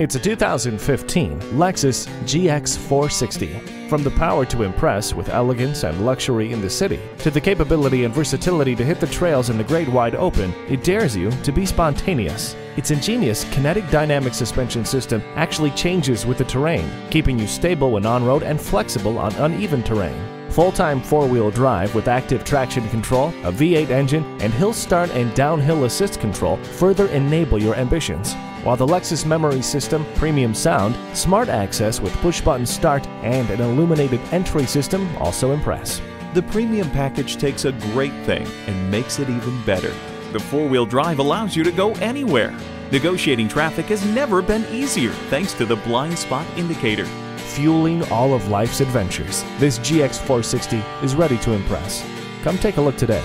It's a 2015 Lexus GX 460. From the power to impress with elegance and luxury in the city, to the capability and versatility to hit the trails in the great wide open, it dares you to be spontaneous. Its ingenious kinetic dynamic suspension system actually changes with the terrain, keeping you stable when on road and flexible on uneven terrain. Full-time four-wheel drive with active traction control, a V8 engine, and hill start and downhill assist control further enable your ambitions. While the Lexus Memory System, premium sound, smart access with push-button start, and an illuminated entry system also impress. The premium package takes a great thing and makes it even better. The four-wheel drive allows you to go anywhere. Negotiating traffic has never been easier thanks to the blind spot indicator. Fueling all of life's adventures, this GX 460 is ready to impress. Come take a look today.